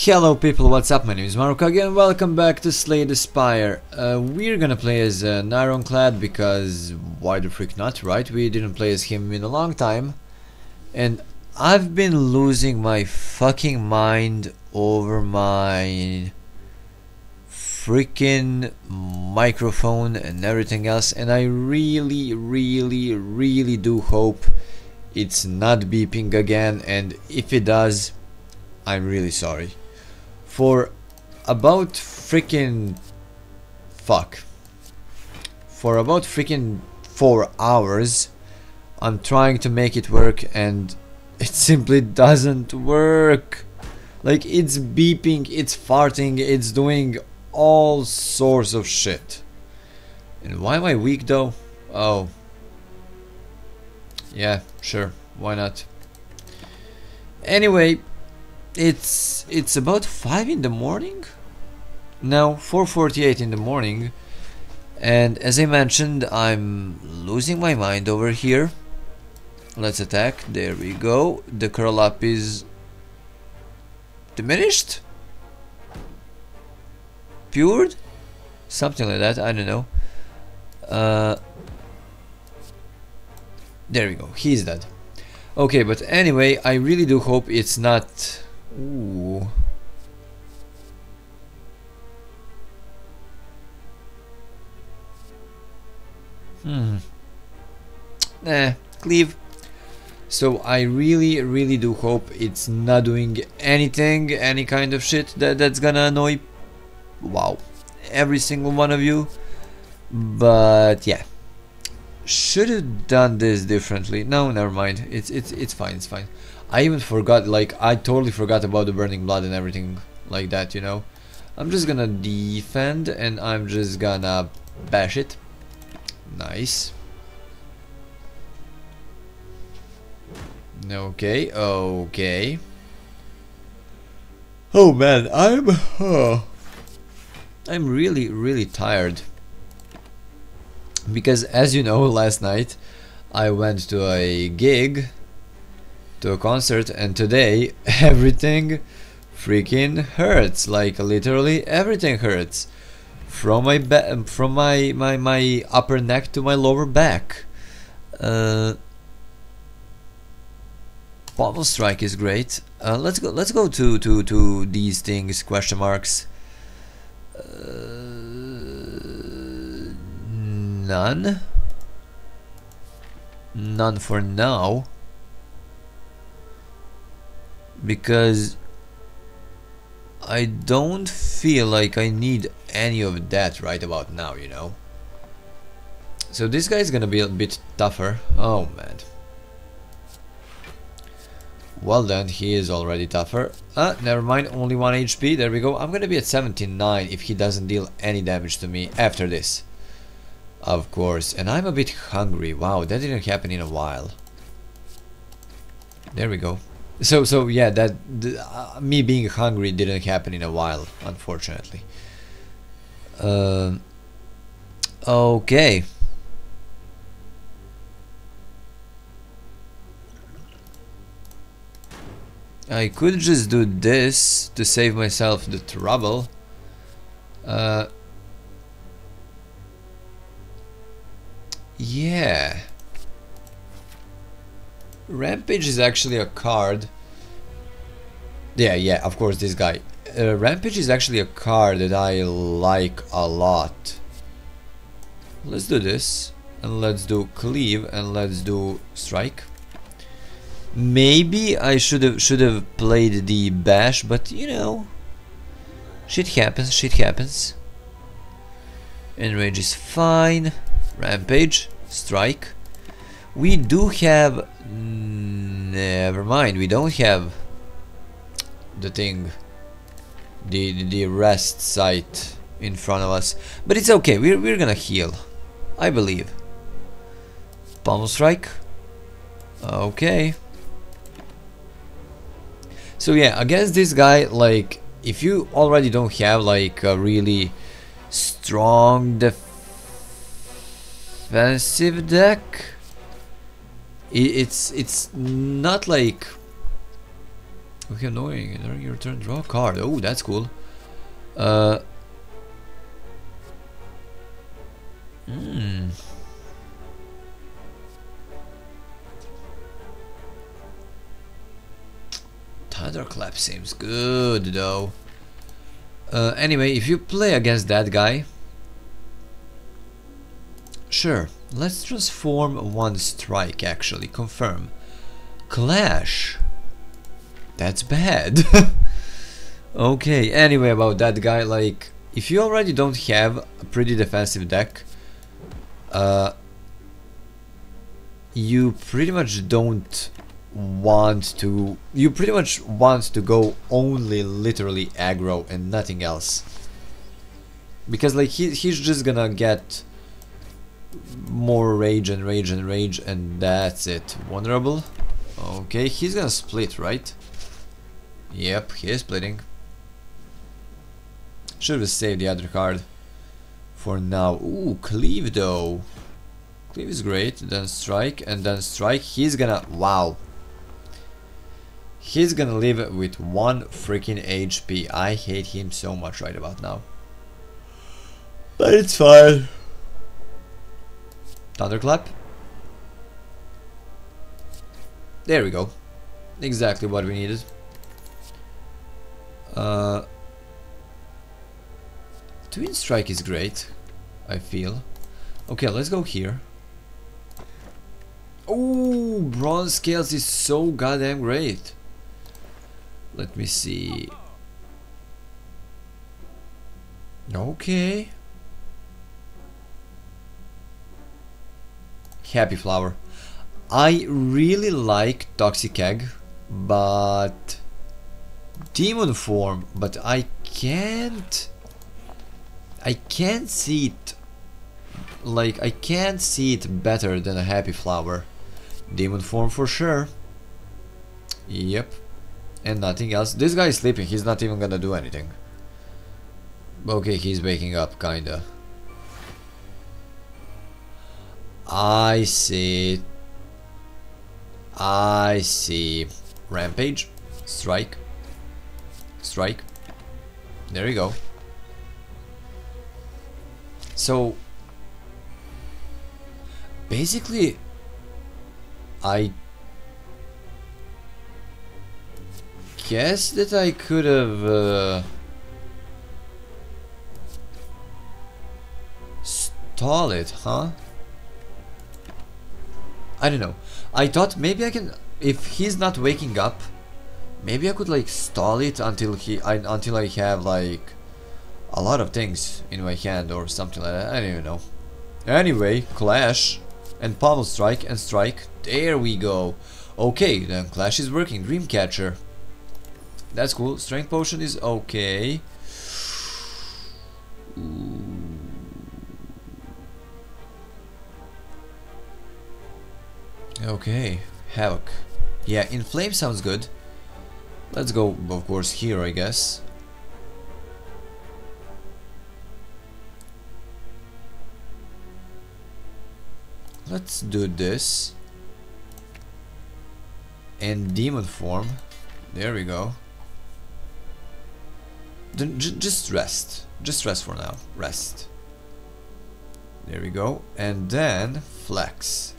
Hello people, what's up? My name is Marukage again, welcome back to Slay the Spire. Uh, we're gonna play as an Ironclad because why the freak not, right? We didn't play as him in a long time. And I've been losing my fucking mind over my freaking microphone and everything else and I really really really do hope it's not beeping again and if it does I'm really sorry for about freaking fuck for about freaking four hours I'm trying to make it work and it simply doesn't work like it's beeping it's farting it's doing all sorts of shit. And why am I weak though? Oh. Yeah, sure. Why not? Anyway, it's it's about 5 in the morning? No, 4:48 in the morning. And as I mentioned, I'm losing my mind over here. Let's attack. There we go. The curl up is diminished? Pured? Something like that, I don't know. Uh, there we go, he's dead. Okay, but anyway, I really do hope it's not... Ooh. Hmm. Eh, cleave. So I really, really do hope it's not doing anything, any kind of shit that, that's gonna annoy wow every single one of you but yeah should have done this differently no never mind it's it's it's fine it's fine I even forgot like I totally forgot about the burning blood and everything like that you know I'm just gonna defend and I'm just gonna bash it nice okay okay oh man I'm oh. I'm really, really tired. Because as you know, last night I went to a gig, to a concert, and today everything freaking hurts. Like literally everything hurts. From my from my, my, my upper neck to my lower back. Uh, strike is great. Uh, let's go. Let's go to to to these things. Question marks. Uh, none. None for now. Because I don't feel like I need any of that right about now, you know. So this guy's gonna be a bit tougher. Oh man. Well then, he is already tougher. Uh, never mind, only 1 HP, there we go. I'm gonna be at 79 if he doesn't deal any damage to me after this. Of course, and I'm a bit hungry. Wow, that didn't happen in a while. There we go. So, so yeah, that uh, me being hungry didn't happen in a while, unfortunately. Uh, okay. I could just do this to save myself the trouble. Uh, yeah. Rampage is actually a card. Yeah, yeah, of course, this guy. Uh, Rampage is actually a card that I like a lot. Let's do this. And let's do Cleave and let's do Strike. Maybe I should have should have played the bash, but you know, shit happens. Shit happens. Enrage is fine. Rampage, strike. We do have. Never mind. We don't have the thing. The the rest site in front of us, but it's okay. We're we're gonna heal. I believe. Pommel strike. Okay. So yeah, against this guy, like, if you already don't have like a really strong defensive deck, it's it's not like Okay, annoying. During your turn, draw a card. Oh, that's cool. Uh. Hmm. Thunderclap seems good though. Uh, anyway, if you play against that guy, sure, let's transform one strike actually, confirm. Clash! That's bad. okay, anyway about that guy, like, if you already don't have a pretty defensive deck, uh, you pretty much don't want to you pretty much want to go only literally aggro and nothing else because like he, he's just gonna get more rage and rage and rage and that's it. Vulnerable? Okay he's gonna split right? Yep he is splitting. Should have saved the other card for now. Ooh cleave though. Cleave is great then strike and then strike. He's gonna wow. He's gonna live with one freaking HP. I hate him so much right about now. But it's fine. Thunderclap. There we go. Exactly what we needed. Uh, Twin Strike is great, I feel. Okay, let's go here. Oh, Bronze Scales is so goddamn great. Let me see. Okay. Happy Flower. I really like Toxic Egg, but Demon Form, but I can't I can't see it like I can't see it better than a Happy Flower. Demon Form for sure. Yep and nothing else. This guy is sleeping, he's not even gonna do anything. Okay, he's waking up, kinda. I see. I see. Rampage. Strike. Strike. There you go. So, basically, I guess that I could have uh, stall it, huh? I don't know. I thought maybe I can, if he's not waking up, maybe I could like stall it until he, I, until I have like a lot of things in my hand or something like that. I don't even know. Anyway, Clash and Pommel Strike and Strike. There we go. Okay, then Clash is working. Dreamcatcher. That's cool. Strength potion is okay. Okay, Havoc. Yeah, Inflame sounds good. Let's go, of course, here, I guess. Let's do this. And Demon Form. There we go Then just rest. Just rest for now. Rest. There we go. And then flex.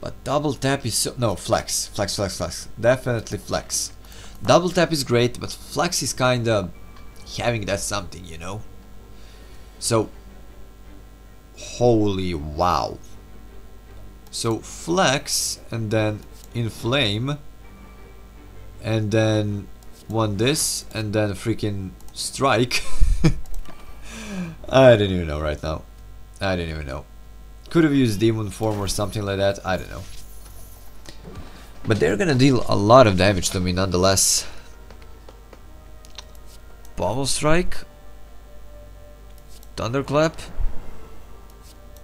But double tap is so... No, flex. Flex, flex, flex. Definitely flex. Double tap is great, but flex is kinda having that something, you know? So... Holy wow. So flex and then inflame and then one this and then freaking strike I didn't even know right now I didn't even know could have used demon form or something like that I don't know. But they're gonna deal a lot of damage to me nonetheless. Pommel strike. Thunderclap.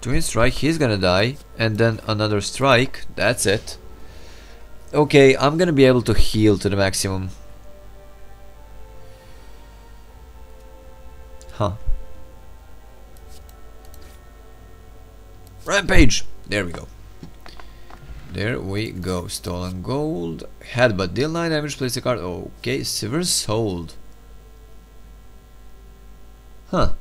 Twin strike he's gonna die. And then another strike that's it. Okay, I'm gonna be able to heal to the maximum. Huh. Rampage! There we go. There we go. Stolen gold. Headbutt. Deal 9 damage. Place a card. Okay. Silver sold. Huh.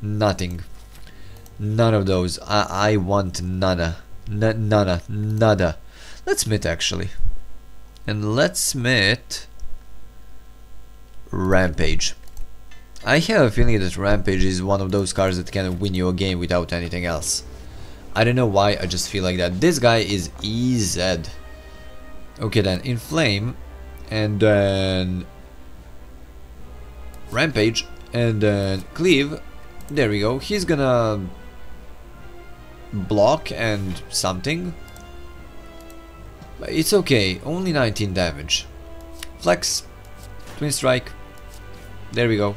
Nothing. None of those. I, I want nada. N nada. Nada. Let's smith actually. And let's smith Rampage. I have a feeling that Rampage is one of those cars that can win you a game without anything else. I don't know why, I just feel like that. This guy is EZ. Okay then, Inflame, and then Rampage, and then Cleave. There we go. He's gonna block and something. It's okay, only 19 damage. Flex, Twin Strike. There we go.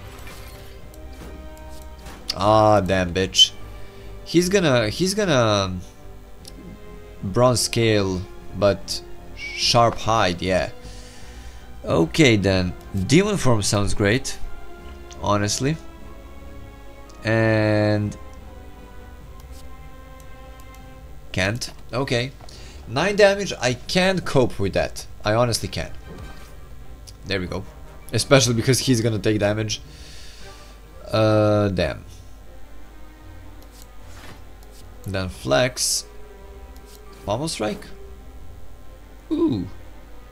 Ah, damn bitch. He's gonna, he's gonna bronze scale, but sharp hide, yeah. Okay then, demon form sounds great, honestly. And can't. Okay. 9 damage, I can't cope with that. I honestly can. There we go. Especially because he's gonna take damage. Uh, damn. Then flex. Pommel strike. Ooh.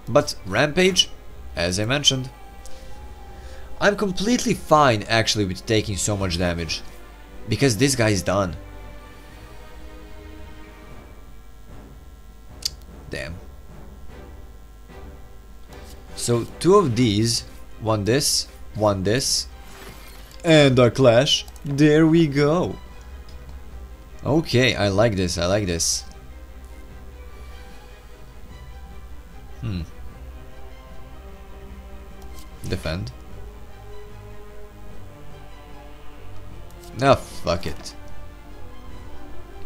But rampage, as I mentioned. I'm completely fine actually with taking so much damage. Because this guy is done. Damn. So two of these, one this, one this, and a clash. There we go. Okay, I like this, I like this. Hmm. Defend. No, fuck it.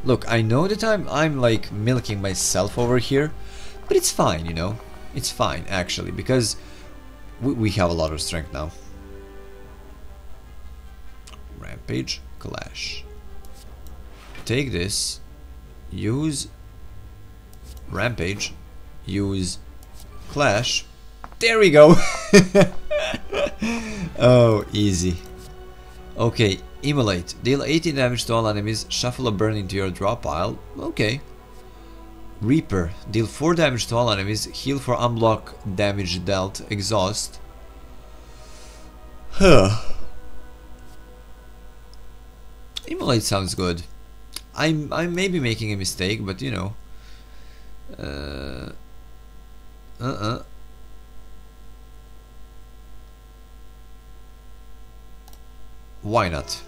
Look, I know that I'm, I'm like milking myself over here, but it's fine, you know? It's fine, actually, because we, we have a lot of strength now. Rampage, Clash take this, use Rampage, use Clash. There we go! oh, easy. Okay, Immolate. Deal 18 damage to all enemies, shuffle a burn into your draw pile. Okay. Reaper. Deal 4 damage to all enemies, heal for unblock damage dealt, exhaust. Huh. Immolate sounds good. I'm I may be making a mistake, but you know. Uh. Uh. -uh. Why not?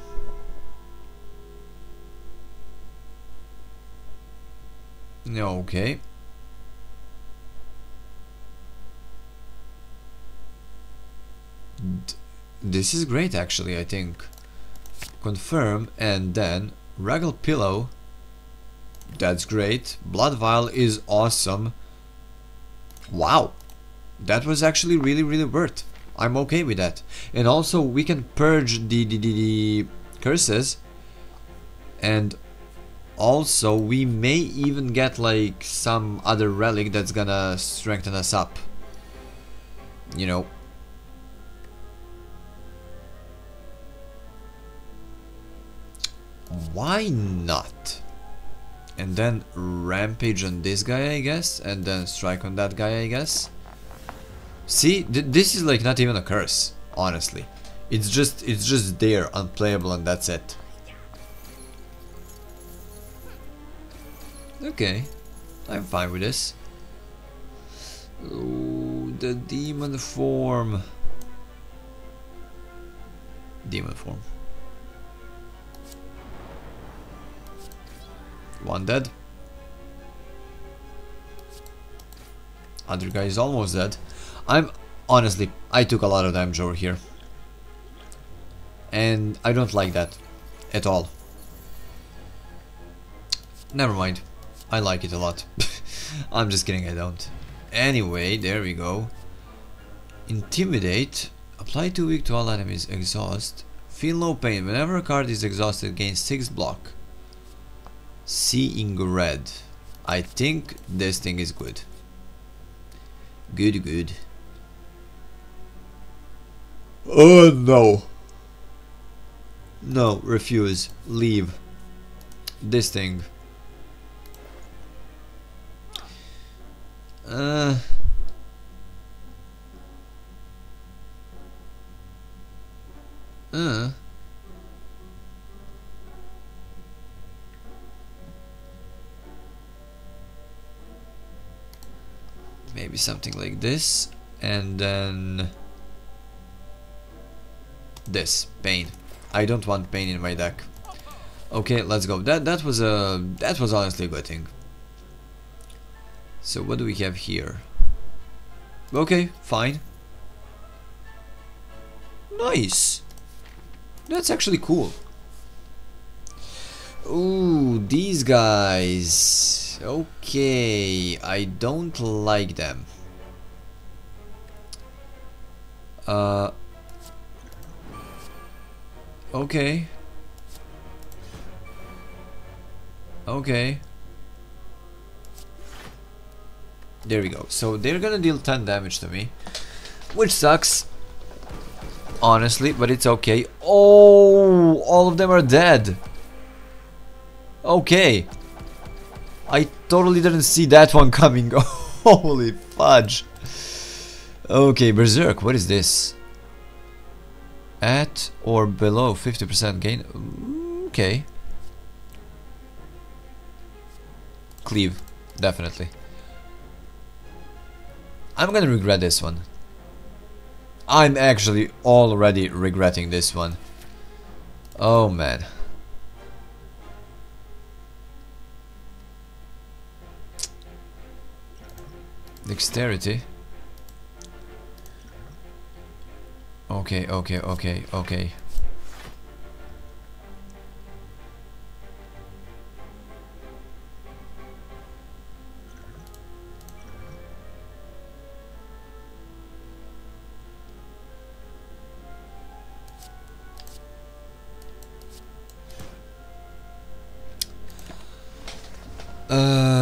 No, okay. D this is great actually, I think. Confirm and then Regal Pillow. That's great. Blood Vial is awesome. Wow. That was actually really, really worth. I'm okay with that. And also, we can purge the, the, the, the curses. And also, we may even get like some other relic that's gonna strengthen us up. You know, Why not? And then rampage on this guy, I guess, and then strike on that guy, I guess. See, th this is like not even a curse, honestly. It's just, it's just there, unplayable, and that's it. Okay, I'm fine with this. Ooh, the demon form. Demon form. One dead. Other guy is almost dead. I'm honestly, I took a lot of damage over here. And I don't like that at all. Never mind. I like it a lot. I'm just kidding, I don't. Anyway, there we go. Intimidate. Apply 2 weak to all enemies. Exhaust. Feel no pain. Whenever a card is exhausted, gain 6 block. Seeing red. I think this thing is good. Good, good. Oh no. No, refuse. Leave. This thing. Uh. Uh. Maybe something like this, and then this pain. I don't want pain in my deck. Okay, let's go. That that was a that was honestly a good thing. So what do we have here? Okay, fine. Nice. That's actually cool. Ooh, these guys. Okay, I don't like them. Uh. Okay. Okay. There we go. So they're gonna deal 10 damage to me. Which sucks. Honestly, but it's okay. Oh, all of them are dead. Okay. I totally didn't see that one coming. Holy fudge. Okay, Berserk, what is this? At or below 50% gain? Okay. Cleave, definitely. I'm gonna regret this one. I'm actually already regretting this one. Oh man. Dexterity. Okay, okay, okay, okay.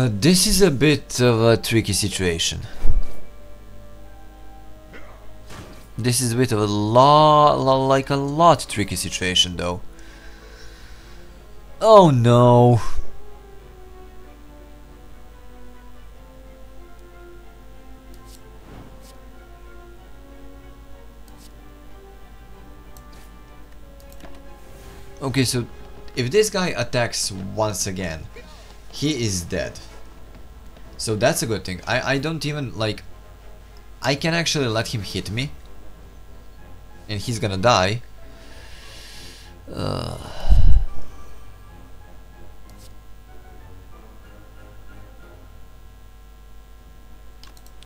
This is a bit of a tricky situation. This is a bit of a lot, like a lot tricky situation though. Oh no. Okay, so if this guy attacks once again, he is dead. So that's a good thing. I, I don't even, like... I can actually let him hit me. And he's gonna die. Uh.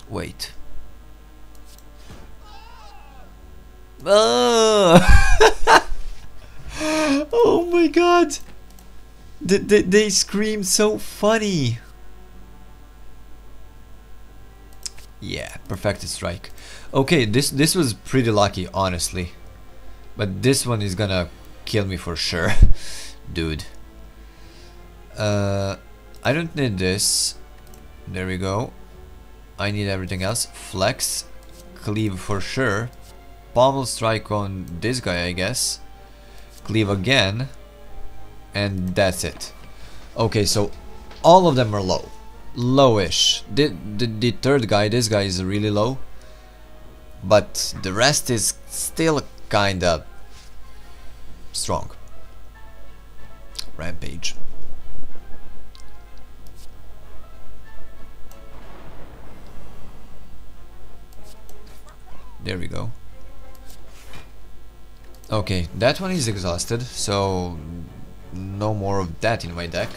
Wait. Oh! oh my god! They, they, they scream so funny. Yeah, perfected strike. Okay, this this was pretty lucky, honestly. But this one is gonna kill me for sure, dude. Uh, I don't need this. There we go. I need everything else. Flex, cleave for sure. Pommel strike on this guy, I guess. Cleave again and that's it. Okay, so all of them are low. Lowish. The, the, the third guy, this guy is really low. But the rest is still kinda strong. Rampage. There we go. Okay, that one is exhausted, so no more of that in my deck.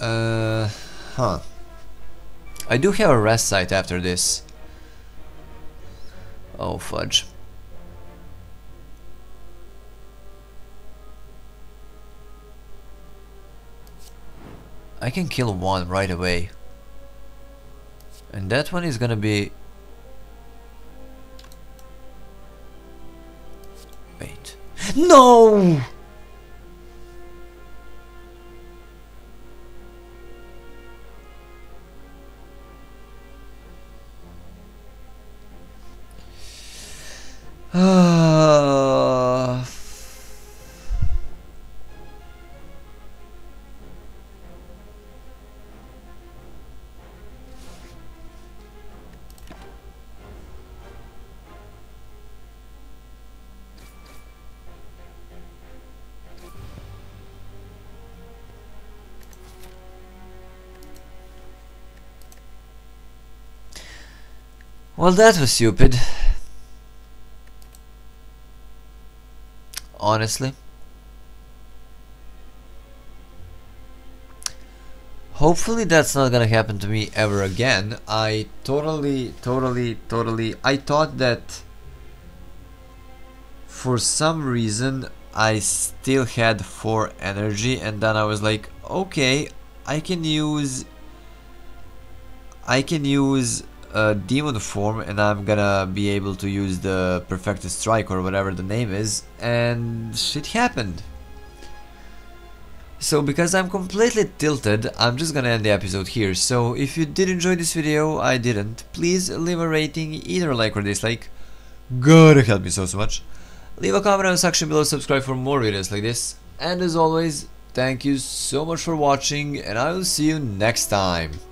Uh, huh. I do have a rest site after this. Oh fudge. I can kill one right away. And that one is gonna be... Wait. No! Well, that was stupid. Honestly. Hopefully that's not gonna happen to me ever again. I totally, totally, totally... I thought that for some reason I still had 4 energy and then I was like, okay, I can use... I can use Uh, a demon form and I'm gonna be able to use the perfected strike or whatever the name is and shit happened. So because I'm completely tilted, I'm just gonna end the episode here. So if you did enjoy this video, I didn't, please leave a rating, either like or dislike. God, it helped me so, so much. Leave a comment in the section below, subscribe for more videos like this. And as always, thank you so much for watching and I will see you next time.